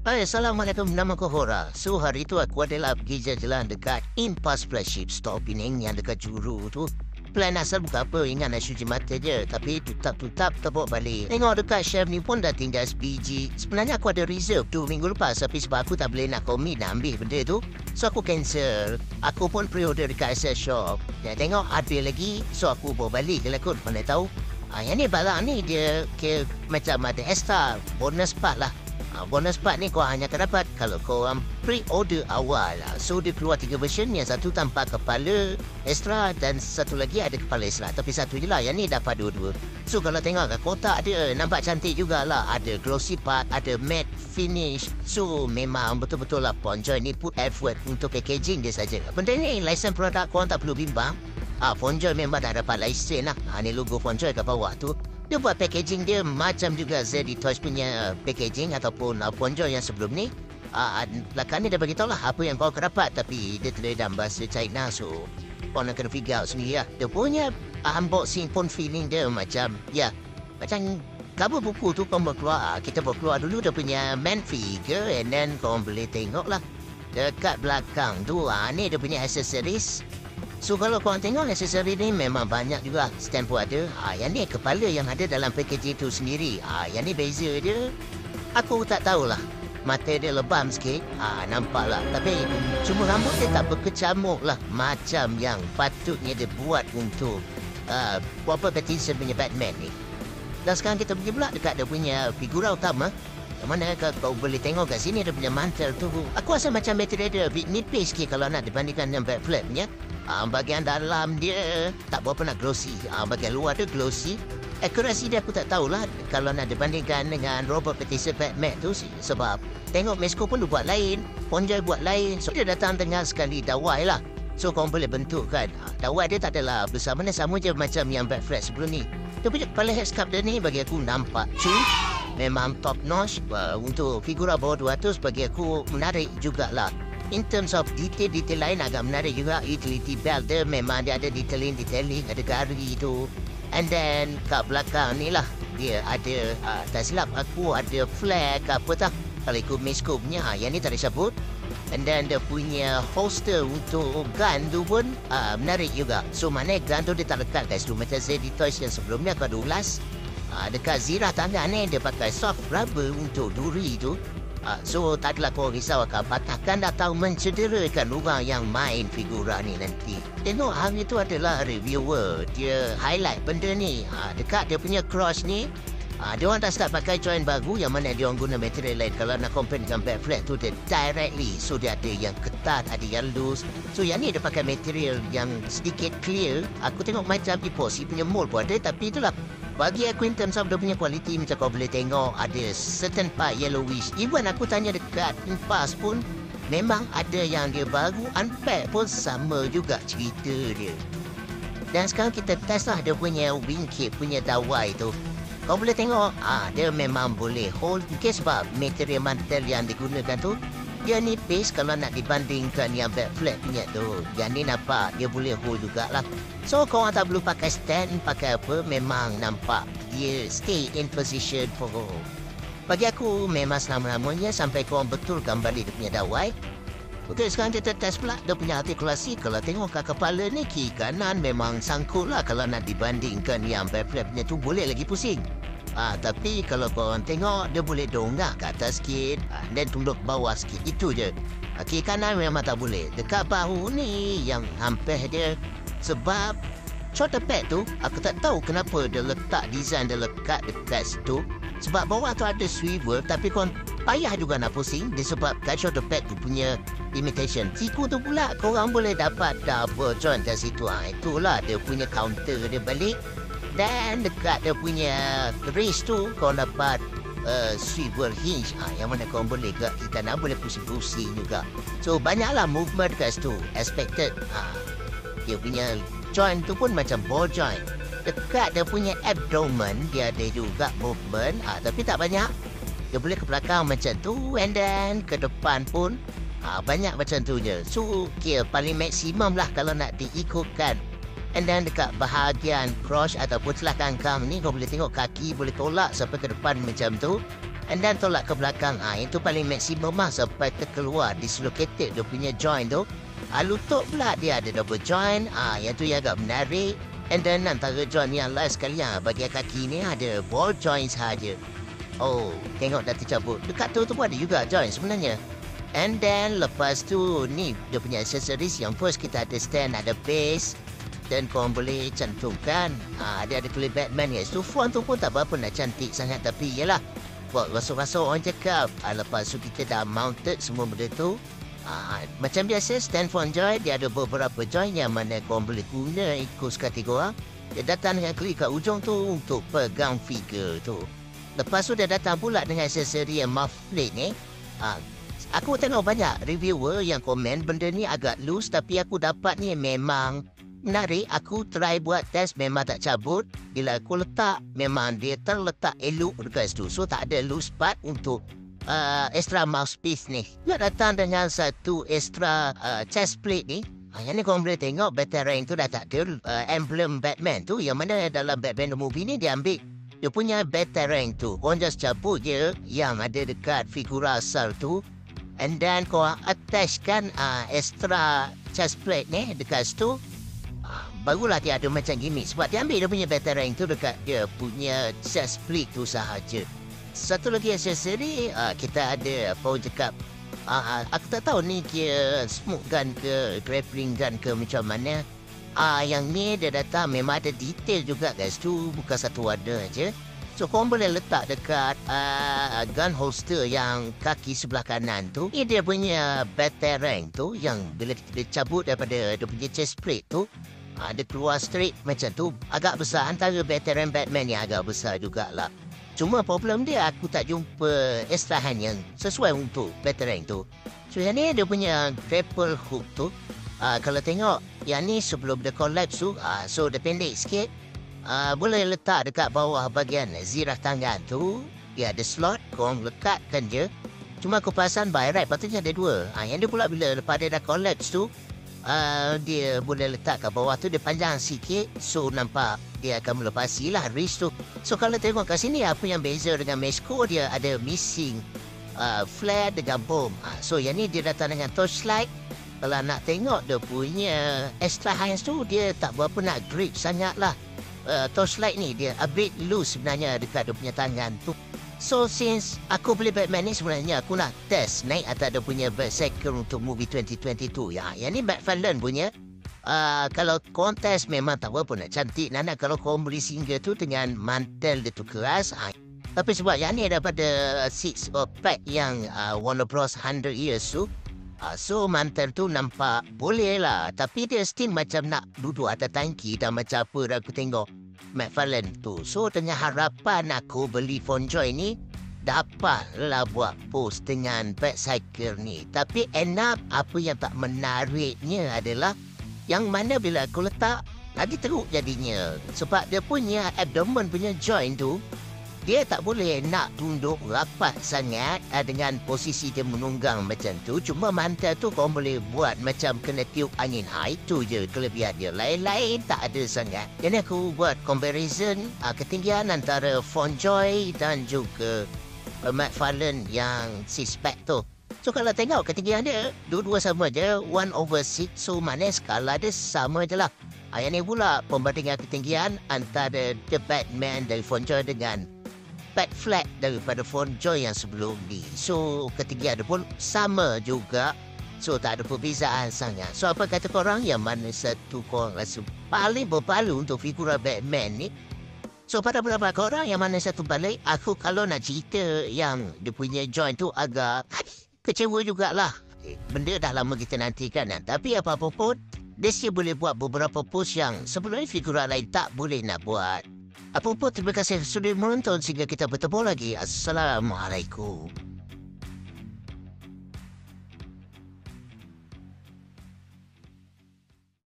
Hai, Assalamualaikum. Nama ko Hora. So, hari tu aku adalah pergi jalan dekat Impas Flagship Store Penang yang dekat Juru tu. Plan asal buka apa, ingat nak cuci mata je. Tapi tutap-tutap tepuk balik. Tengok dekat chef ni pun dah tinggal SPG. Sebenarnya aku ada reserve tu minggu lepas. Tapi sebab aku tak boleh nak komit nak ambil benda tu. So, aku cancel. Aku pun pre-order dekat SS Shop. Dan tengok ada lagi. So, aku bawa balik je lah kot. Mana tahu. Ah, yang ni barang ni dia ke, macam ada extra bonus part lah. Ah, bonus part ni kau hanya akan dapat kalau kau pre-order awal. lah. So dia keluar tiga version. Yang satu tanpa kepala extra dan satu lagi ada kepala extra. Tapi satu je lah. Yang ni dapat dua-dua. So kalau tengok kat kotak dia nampak cantik jugalah. Ada glossy part, ada matte finish. So memang betul-betul lah Ponjoy ni put effort untuk packaging dia saja. Benda ni license produk kau tak perlu bimbang. Ah, Fonjoy memang dah dapat license lah. Ah, ni logo Fonjoy kat bawah tu. Dia buat packaging dia macam juga Zeddy Toys punya uh, packaging ataupun uh, Ponjo yang sebelum ni. Uh, belakang ni dia beritahu lah apa yang kau dapat tapi dia tulis dalam bahasa China so kau nak kena figure out sendiri lah. Dia punya unboxing pun feeling dia macam ya macam cover buku tu kau boleh keluar. Kita boleh keluar dulu dia punya main figure and then kau boleh tengok lah. Dekat belakang tu uh, ni dia punya accessories So kalau korang tengok aksesori ni memang banyak juga stamp pun ada. Ha, yang ni kepala yang ada dalam packaging tu sendiri. Ha, yang ni beza dia. Aku tak tahulah. Mata dia lebam sikit. Ha, nampak lah. Tapi cuma rambut dia tak berkecamuk lah. Macam yang patutnya dia buat untuk uh, Robert Pattinson punya Batman ni. Dan sekarang kita pergi pula dekat dia punya figura utama. Mana kau boleh tengok kat sini dia punya mantel tu. Aku rasa macam material dia a bit nipis sikit kalau nak dibandingkan dengan Batflap punya. Ha, bahagian dalam dia tak berapa nak glossy. Ha, bahagian luar dia glossy. Akurasi dia aku tak tahulah kalau nak dibandingkan dengan Robert Pattinson Batman tu sih. Sebab tengok Mesko pun buat lain. Ponjai buat lain. So dia datang tengah sekali dawai lah. So kau boleh bentuk kan. Ha, dawai dia tak adalah bersama ni sama je macam yang Batfred sebelum ni. Punya kepala headscarf dia ni bagi aku nampak cu. Memang top notch. Uh, untuk figura bawah 200 bagi aku menarik jugalah in terms of detail-detail lain agak menarik juga. Utility belt dia memang dia ada detailing-detailing ada gari tu and then kat belakang ni lah dia ada uh, tak silap aku ada flag apa tak kalau ikut Mesko punya ha, yang ni tak disebut and then dia punya holster untuk gun tu pun uh, menarik juga. So mana gun tu dia tak lekat guys. Tu macam ZD Toys yang sebelumnya aku ada ulas. Uh, dekat zirah tangan ni dia pakai soft rubber untuk duri tu so tak adalah kau risau akan patahkan atau mencederakan orang yang main figura ni nanti. Tengok hari tu adalah reviewer. Dia highlight benda ni. Uh, dekat dia punya cross ni. Uh, dia orang tak start pakai join baru yang mana dia orang guna material lain. Kalau nak compare dengan back flat tu dia directly. So dia ada yang ketat, ada yang loose. So yang ni dia pakai material yang sedikit clear. Aku tengok macam Iposi punya mold pun ada. Tapi itulah bagi aku in terms of dia punya quality macam kau boleh tengok ada certain part yellowish. Even aku tanya dekat Impas pun memang ada yang dia baru unpack pun sama juga cerita dia. Dan sekarang kita test lah dia punya wing kit punya dawai tu. Kau boleh tengok, ah dia memang boleh hold mungkin sebab material mantel yang digunakan tu dia nipis kalau nak dibandingkan yang back flat punya tu. Yang ni nampak dia boleh hold jugalah. So kau tak perlu pakai stand, pakai apa, memang nampak dia stay in position for Bagi aku memang selama-lamanya sampai kau betulkan balik dia punya dawai. Okey, sekarang kita test pula dia punya artikulasi. Kalau tengok kat kepala ni, kiri kanan memang sangkut lah. Kalau nak dibandingkan yang back flat punya tu, boleh lagi pusing. Ah, tapi kalau kau orang tengok, dia boleh dongak ke atas sikit ah, dan tunduk bawah sikit. Itu je. Kiri kanan memang tak boleh. Dekat bahu ni yang hampir dia. Sebab shoulder pad tu, aku tak tahu kenapa dia letak design dia lekat dekat situ. Sebab bawah tu ada swivel tapi kau payah juga nak pusing disebabkan shoulder pad tu punya limitation. Siku tu pula korang boleh dapat double joint dari situ. Ha, itulah dia punya counter dia balik. Dan dekat dia punya race tu kau dapat uh, swivel hinge ha, yang mana kau boleh ke kita nak boleh pusing-pusing juga. So banyaklah movement kat situ expected. Ha, dia punya joint tu pun macam ball joint. Dekat dia punya abdomen dia ada juga movement ha, tapi tak banyak. Dia boleh ke belakang macam tu and then ke depan pun ha, banyak macam tu je. So kira paling maksimum lah kalau nak diikutkan And then dekat bahagian cross ataupun celah kangkang ni kau boleh tengok kaki boleh tolak sampai ke depan macam tu. And then tolak ke belakang. Ah, itu paling maksimum lah sampai terkeluar dislocated dia punya joint tu. Ah, lutut pula dia ada double joint. Ah, yang tu yang agak menarik. And then antara joint yang last sekali ah, bagian kaki ni ada ball joint sahaja. Oh, tengok dah tercabut. Dekat tu tu pun ada juga joint sebenarnya. And then lepas tu ni dia punya accessories yang first kita ada stand, ada base, dan korang boleh cantumkan. Ha, Ada ada tulis Batman Tu font tu pun tak berapa nak cantik sangat Tapi yelah Buat rasuk-rasuk orang cakap. Ha, Lepas tu kita dah mounted semua benda tu. Ha, Macam biasa stand phone joy Dia ada beberapa joy yang mana korang boleh guna Ikut korang Dia datang dengan klik kat ujung tu Untuk pegang figure tu. Lepas tu dia datang pula dengan aksesori yang muff plate ni. Ha, Aku tengok banyak reviewer yang komen benda ni agak loose tapi aku dapat ni memang menarik aku try buat test memang tak cabut. Bila aku letak memang dia terletak elok dekat situ. So tak ada loose part untuk uh, extra mouthpiece ni. Dia datang dengan satu extra uh, chest plate ni. Uh, yang ni korang boleh tengok veteran tu dah tak ada uh, emblem Batman tu. Yang mana dalam Batman the movie ni dia ambil dia punya veteran tu. Korang just cabut je yang ada dekat figura asal tu. And then korang attachkan uh, extra chest plate ni dekat situ barulah dia ada macam gimmick sebab dia ambil dia punya veteran tu dekat dia punya chest split tu sahaja. Satu lagi aksesori uh, kita ada apa orang cakap uh, aku tak tahu ni dia smoke gun ke grappling gun ke macam mana. Ah uh, yang ni dia datang memang ada detail juga guys tu bukan satu warna aja. So kau boleh letak dekat uh, gun holster yang kaki sebelah kanan tu. Ini dia punya veteran tu yang bila kita cabut daripada dia punya chest plate tu ada keluar straight macam tu agak besar antara veteran Batman yang agak besar jugalah. Cuma problem dia aku tak jumpa extra hand yang sesuai untuk veteran tu. So yang ni dia punya grapple hook tu. Uh, kalau tengok yang ni sebelum dia collapse tu uh, so dia pendek sikit. Uh, boleh letak dekat bawah bahagian zirah tangan tu. Dia ada slot kau lekatkan je. Cuma aku perasan by right patutnya ada dua. Uh, yang dia pula bila lepas dia dah collapse tu uh, dia boleh letak kat bawah tu dia panjang sikit. So nampak dia akan melepasi lah wrist tu. So kalau tengok kat sini apa yang beza dengan Mexico dia ada missing uh, flare dengan bom. Uh, so yang ni dia datang dengan torchlight. Kalau nak tengok dia punya extra hands tu dia tak berapa nak grip sangat lah. Uh, torchlight ni dia a bit loose sebenarnya dekat dia punya tangan tu So since aku beli Batman ni sebenarnya aku nak test naik atas dia punya Berserker untuk movie 2022 ya. Yang ni McFarlane punya. Uh, kalau kontes memang tak apa cantik Nana kalau kau beli single tu dengan mantel dia tu keras. Uh, tapi sebab yang ni daripada six pack yang uh, Warner Bros 100 years tu. Uh, so mantel tu nampak boleh lah. Tapi dia still macam nak duduk atas tangki dan macam apa aku tengok. McFarlane tu. So dengan harapan aku beli phone joy ni dapatlah buat post dengan cycle ni. Tapi end up apa yang tak menariknya adalah yang mana bila aku letak lagi teruk jadinya. Sebab dia punya abdomen punya joint tu dia tak boleh nak tunduk rapat sangat uh, dengan posisi dia menunggang macam tu. Cuma mantel tu kau boleh buat macam kena tiup angin high. tu je kelebihan dia. Lain-lain tak ada sangat. Jadi aku buat comparison uh, ketinggian antara Fonjoy dan juga uh, McFarlane yang six-pack tu. So kalau tengok ketinggian dia, dua-dua sama je. One over six. So mana skala dia sama je lah. Yang ni pula pembandingan ketinggian antara The Batman dari Fonjoy dengan pad flat daripada phone Joy yang sebelum ni. So, ketiga ada pun sama juga. So, tak ada perbezaan sangat. So, apa kata korang yang mana satu korang rasa paling berpalu untuk figura Batman ni? So, pada beberapa korang yang mana satu balik, aku kalau nak cerita yang dia punya joint tu agak kecewa jugalah. Eh, benda dah lama kita nantikan kan. Tapi apa-apa pun, dia boleh buat beberapa post yang sebelumnya figura lain tak boleh nak buat. Apa pun terima kasih sudah menonton sehingga kita bertemu lagi. Assalamualaikum.